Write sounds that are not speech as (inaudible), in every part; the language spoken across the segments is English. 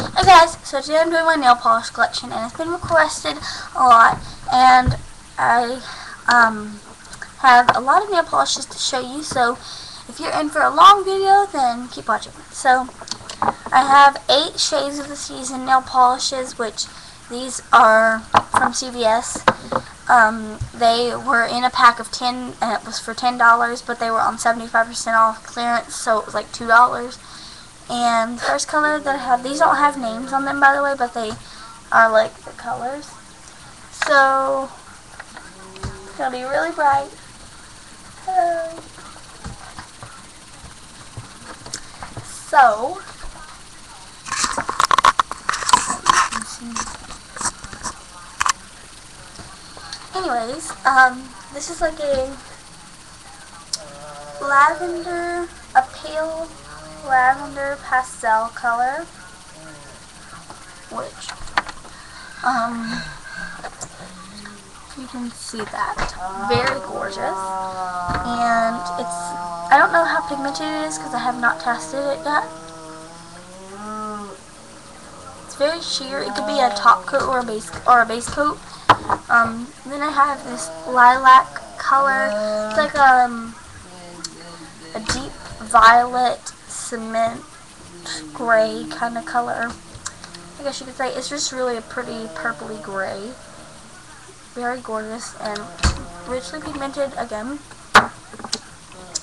Hey guys, so today I'm doing my nail polish collection and it's been requested a lot and I um, have a lot of nail polishes to show you so if you're in for a long video then keep watching. So I have eight shades of the season nail polishes which these are from CVS. Um, they were in a pack of 10 and it was for $10 but they were on 75% off clearance so it was like $2. And first color that I have, these don't have names on them by the way, but they are like the colors. So, it's going to be really bright. Hello. So, anyways, um, this is like a lavender, a pale lavender pastel color, which, um, you can see that. Very gorgeous. And it's, I don't know how pigmented it is because I have not tested it yet. It's very sheer. It could be a top coat or a base, or a base coat. Um, then I have this lilac color. It's like, um, a deep violet cement gray kind of color. I guess you could say it's just really a pretty purpley gray. Very gorgeous and richly pigmented again.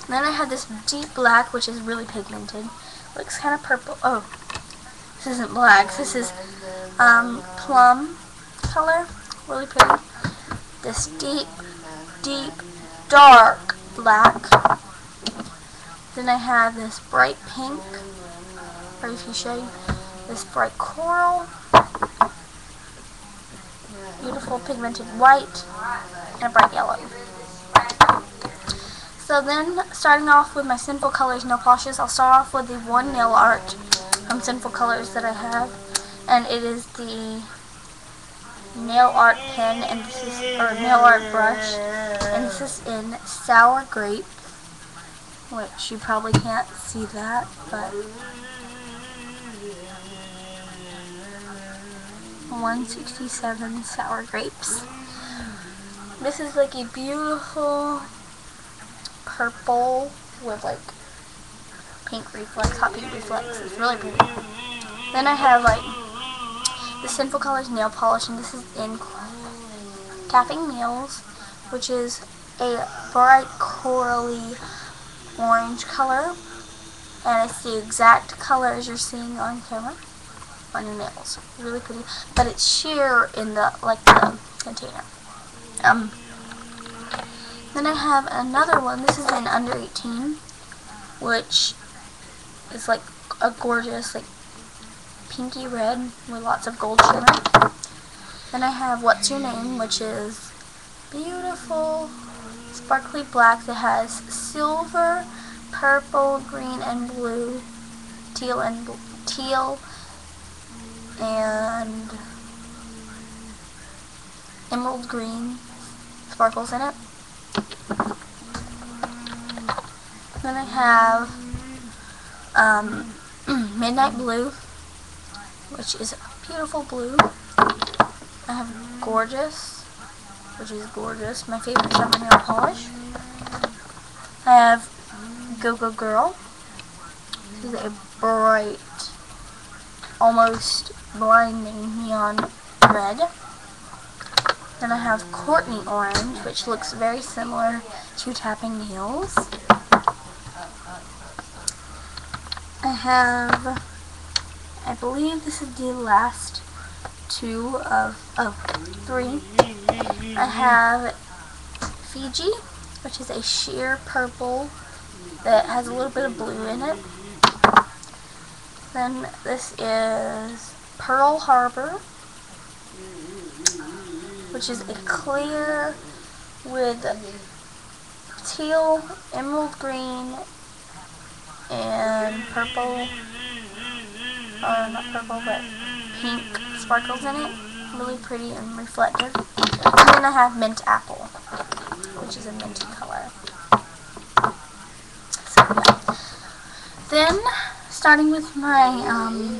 Then I have this deep black which is really pigmented. Looks kind of purple. Oh, this isn't black. This is um, plum color. Really pretty. This deep, deep, dark black then I have this bright pink, show you, this bright coral, beautiful pigmented white, and a bright yellow. So then, starting off with my Sinful Colors nail polishes, I'll start off with the one nail art from Sinful Colors that I have, and it is the nail art pen, and this is, or nail art brush, and this is in Sour Grape which you probably can't see that, but 167 sour grapes. This is like a beautiful purple with like pink reflex, hot pink reflex. It's really pretty. Then I have like the Sinful Colors nail polish, and this is in Tapping Nails, which is a bright corally orange color and it's the exact color as you're seeing on camera on your nails. Really pretty. But it's sheer in the like the container. Um then I have another one. This is in under 18 which is like a gorgeous like pinky red with lots of gold shimmer. Then I have What's Your Name which is beautiful sparkly black that has silver, purple, green, and blue, teal and teal, and emerald green sparkles in it. Then I have um, (clears throat) Midnight Blue, which is a beautiful blue. I have Gorgeous, which is gorgeous. My favorite summer nail polish. I have Go Go Girl. This is a bright, almost blinding neon red. Then I have Courtney Orange, which looks very similar to Tapping Nails. I have, I believe this is the last two of, oh, three I have Fiji, which is a sheer purple that has a little bit of blue in it. Then this is Pearl Harbor, which is a clear with teal, emerald green, and purple, or not purple, but pink sparkles in it. Really pretty and reflective. And then I have mint apple, which is a minty color. So. Then, starting with my um,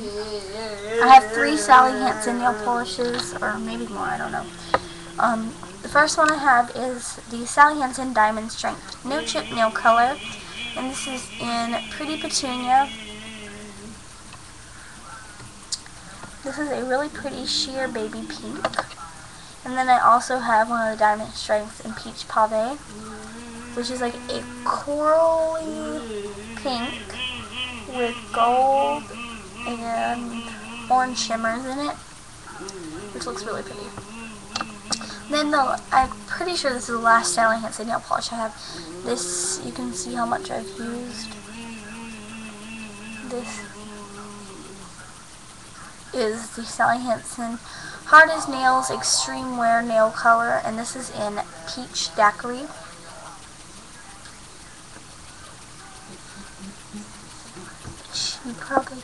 I have three Sally Hansen nail polishes, or maybe more, I don't know. Um, the first one I have is the Sally Hansen Diamond Strength No Chip Nail Color, and this is in Pretty Petunia. This is a really pretty sheer baby pink. And then I also have one of the Diamond Strengths in Peach Pave, which is like a corally pink with gold and orange shimmers in it, which looks really pretty. Then the, I'm pretty sure this is the last Sally Hansen nail polish I have. This, you can see how much I've used. This is the Sally Hansen Hard as Nails Extreme Wear Nail Color, and this is in Peach Daiquiri. You probably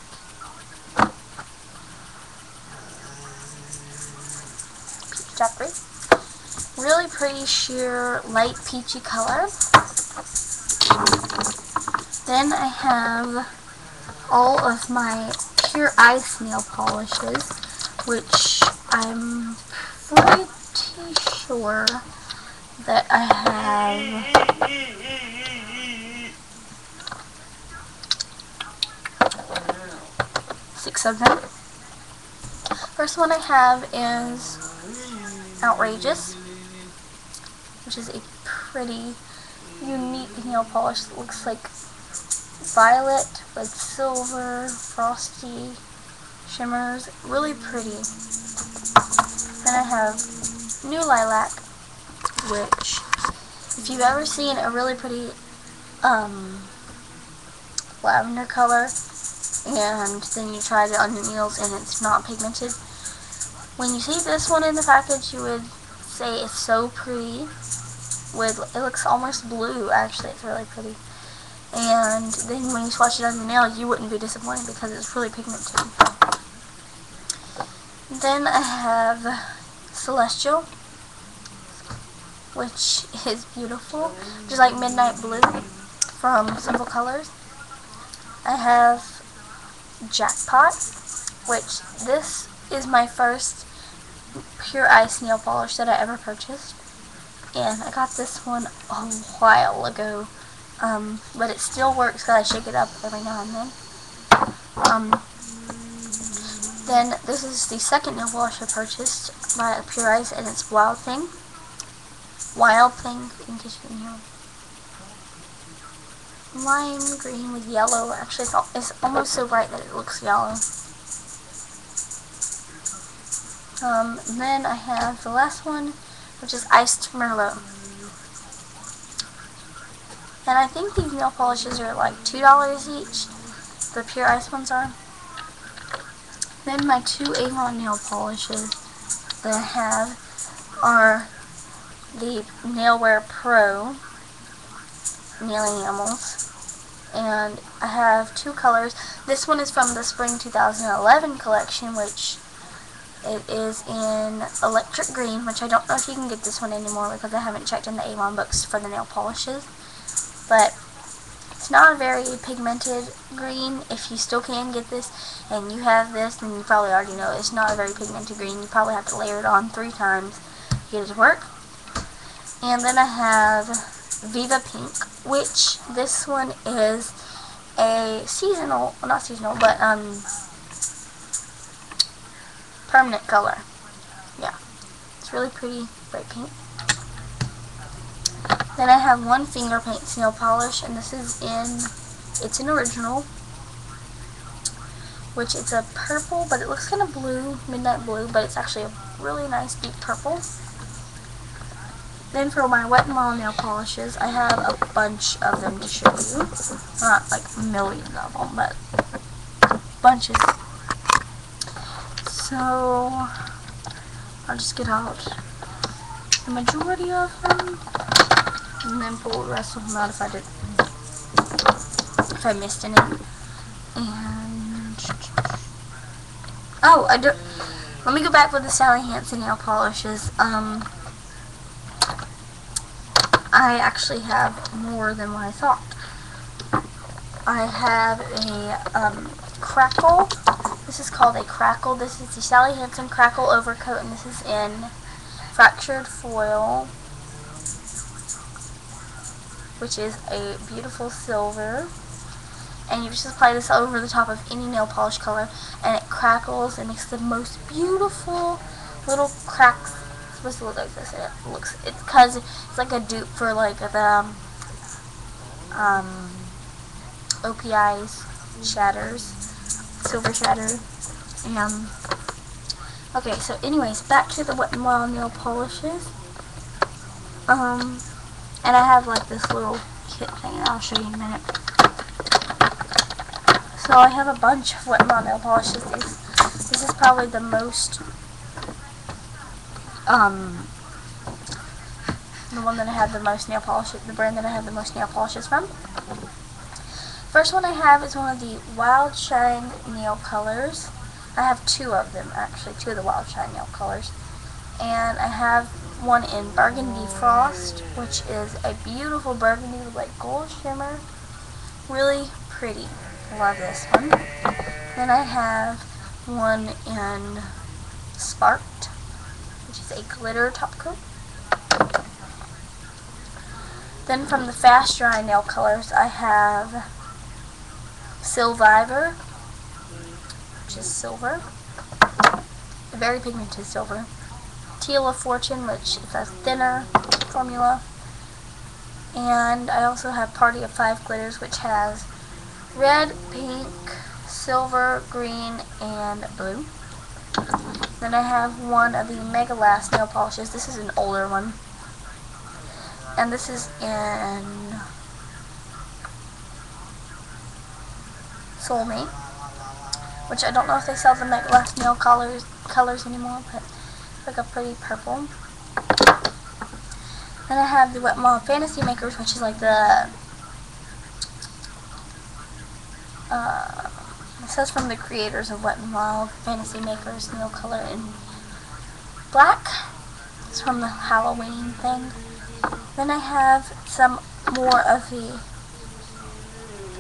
Peach. Really pretty sheer light peachy color. Then I have all of my pure ice nail polishes, which I'm pretty sure that I have six of them. First one I have is Outrageous, which is a pretty unique nail polish that looks like violet with silver, frosty shimmers. Really pretty. Then I have New Lilac, which, if you've ever seen a really pretty um, lavender color, and then you tried it on your nails and it's not pigmented, when you see this one in the package, you would say it's so pretty. With It looks almost blue, actually. It's really pretty. And then when you swatch it on your nail, you wouldn't be disappointed because it's really pigmented. Then I have Celestial, which is beautiful, just like Midnight Blue from Sinful Colors. I have Jackpot, which this is my first pure ice nail polish that I ever purchased. And I got this one a while ago, um, but it still works because I shake it up every now and then. Um, then this is the second nail polish I purchased by Pure Ice, and it's Wild Thing. Wild Thing, in case you can hear. Lime green with yellow. Actually, it's, it's almost so bright that it looks yellow. Um, then I have the last one, which is Iced Merlot. And I think these nail polishes are like $2 each. The pure ice ones are. Then my two Avon nail polishes that I have are the Nailwear Pro nail enamels. And I have two colors. This one is from the Spring 2011 collection, which it is in electric green, which I don't know if you can get this one anymore because I haven't checked in the Avon books for the nail polishes. But it's not a very pigmented green. If you still can get this and you have this, then you probably already know it's not a very pigmented green. You probably have to layer it on three times to get it to work. And then I have Viva Pink, which this one is a seasonal, well not seasonal, but um, permanent color. Yeah, it's really pretty, bright pink. Then I have one finger paint nail polish, and this is in, it's an original, which it's a purple, but it looks kind of blue, midnight blue, but it's actually a really nice deep purple. Then for my Wet n Wild nail polishes, I have a bunch of them to show you. Not like millions of them, but bunches. So, I'll just get out the majority of them and then pull the rest of them out if I did if I missed any. And oh, I do. Let me go back with the Sally Hansen nail polishes. Um, I actually have more than what I thought. I have a um, Crackle. This This is called a crackle. This is the Sally Hansen crackle overcoat, and this is in fractured foil, which is a beautiful silver. And you just apply this over the top of any nail polish color, and it crackles and makes the most beautiful little cracks. It's supposed to look like this. It looks it's because it's like a dupe for like the um, um OPI's shatters, silver shatter. And okay, so anyways, back to the Wet n Wild nail polishes. Um, and I have like this little kit thing. I'll show you in a minute. So I have a bunch of Wild nail polishes. These, this is probably the most um the one that I have the most nail polish, the brand that I have the most nail polishes from. First one I have is one of the Wild Shine nail colors. I have two of them actually, two of the Wild Shine nail colors. And I have one in Burgundy Frost, which is a beautiful burgundy with like gold shimmer. Really pretty. Love this one. Then I have one in Sparked, which is a glitter top coat. Then from the Fast Dry nail colors, I have Silviver, which is silver. Very pigmented silver. Teal of Fortune, which is a thinner formula. And I also have Party of Five Glitters, which has red, pink, silver, green, and blue. Then I have one of the Mega Last nail polishes. This is an older one. And this is in Soulmate, which I don't know if they sell the Mega Last nail colors colors anymore, but like a pretty purple. Then I have the Wet n Wild Fantasy Makers, which is like the uh, it says from the creators of Wet n Wild Fantasy Makers nail color in black. It's from the Halloween thing. Then I have some more of the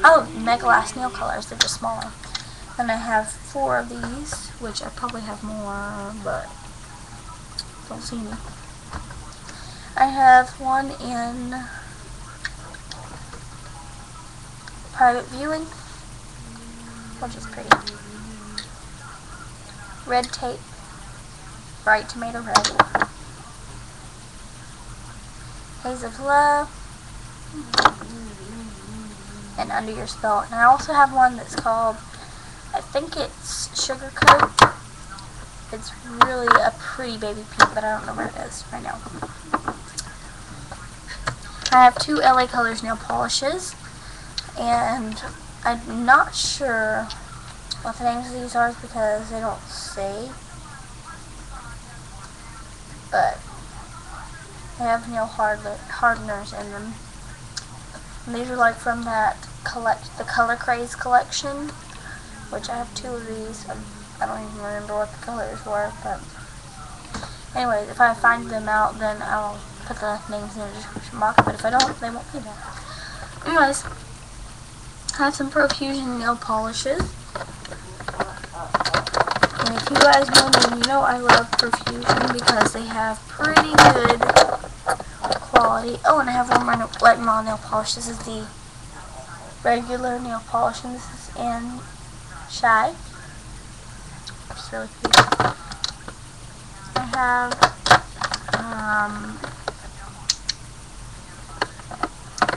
Oh, Mega Last nail colors. They're just smaller. Then I have four of these, which I probably have more, but don't see any. I have one in private viewing, which is pretty. Red tape, bright tomato red. Haze of love and Under Your Spell. And I also have one that's called, I think it's Sugar Coat. It's really a pretty baby pink, but I don't know where it is right now. I have two LA Colors nail polishes, and I'm not sure what the names of these are because they don't say. But they have nail hardeners in them. And these are like from that collect the Color Craze collection, which I have two of these. I don't even remember what the colors were, but anyways, if I find them out, then I'll put the names in the description box. But if I don't, they won't be there. Anyways, I have some Profusion nail polishes. And if you guys know me, you know I love Profusion because they have pretty good quality. Oh, and I have one Wet n nail polish. This is the regular nail polish, and this is in Shy. Cute. I have um,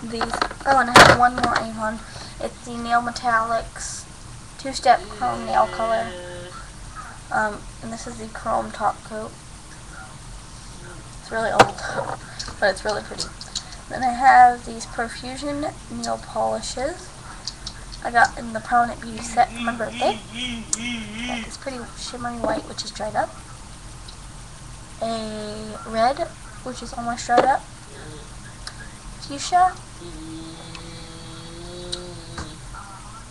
these. Oh, and I have one more Avon. It's the Nail Metallics two-step chrome nail color. Um, and this is the chrome top coat. It's really old but it's really pretty. Then I have these Profusion nail polishes. I got in the Permanent Beauty set for my birthday. Got this pretty shimmery white, which is dried up. A red, which is almost dried up. Fuchsia.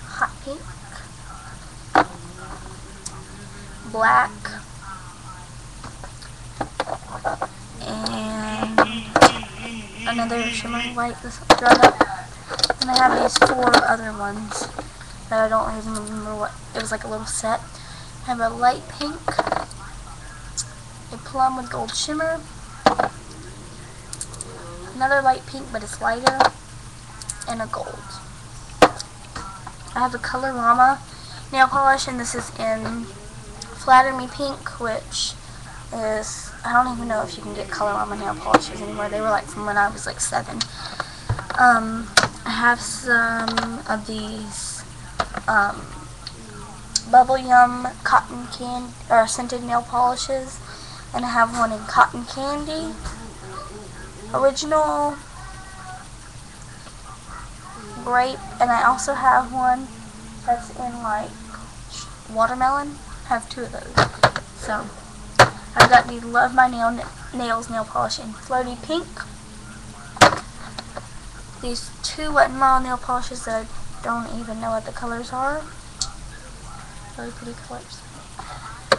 Hot pink. Black. And another shimmery white this dried up. And I have these four other ones that I don't even remember what, it was like a little set. I have a light pink, a plum with gold shimmer, another light pink but it's lighter, and a gold. I have a Colorama nail polish and this is in Flatter Me Pink which is, I don't even know if you can get Colorama nail polishes anymore. They were like from when I was like seven. Um, I have some of these um, Bubble Yum cotton candy or scented nail polishes, and I have one in cotton candy, original grape, and I also have one that's in like watermelon. I have two of those. So I've got the Love My Nail Nails nail polish in floaty pink. These two Wet n Wild nail polishes that I don't even know what the colors are really pretty colors.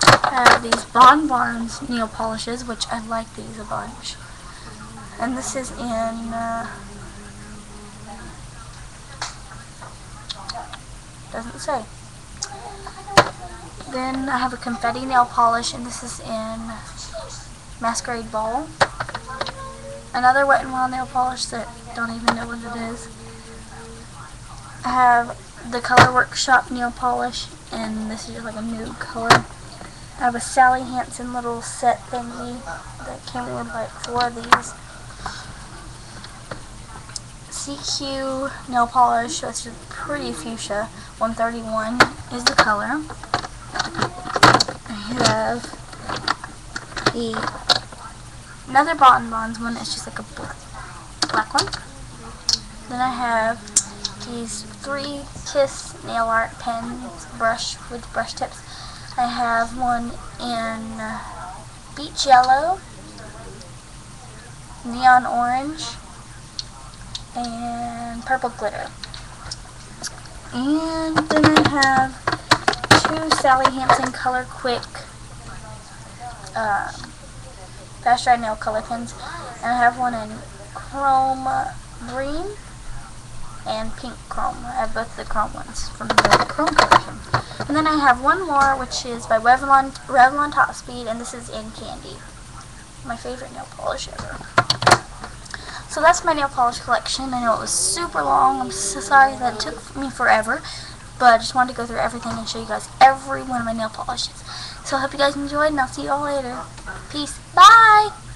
I have these Bon Bons nail polishes, which I like these a bunch. And this is in, uh, doesn't say. Then I have a confetti nail polish, and this is in Masquerade Ball. Another Wet n Wild nail polish that don't even know what it is. I have the Color Workshop nail polish, and this is just like a nude color. I have a Sally Hansen little set thingy that came with like four of these. CQ nail polish, which is pretty fuchsia, 131 is the color. I have the another Bon Bons one, it's just like a black one. Then I have these three Kiss nail art pens, brush with brush tips. I have one in beach yellow, neon orange, and purple glitter. And then I have two Sally Hansen Color Quick uh, Fast Dry Nail Color Pens. And I have one in chrome green and pink chrome. I have both the chrome ones from the chrome collection. And then I have one more, which is by Revlon, Revlon Top Speed, and this is in candy. My favorite nail polish ever. So that's my nail polish collection. I know it was super long. I'm so sorry that it took me forever. But I just wanted to go through everything and show you guys every one of my nail polishes. So I hope you guys enjoyed, and I'll see you all later. Peace. Bye!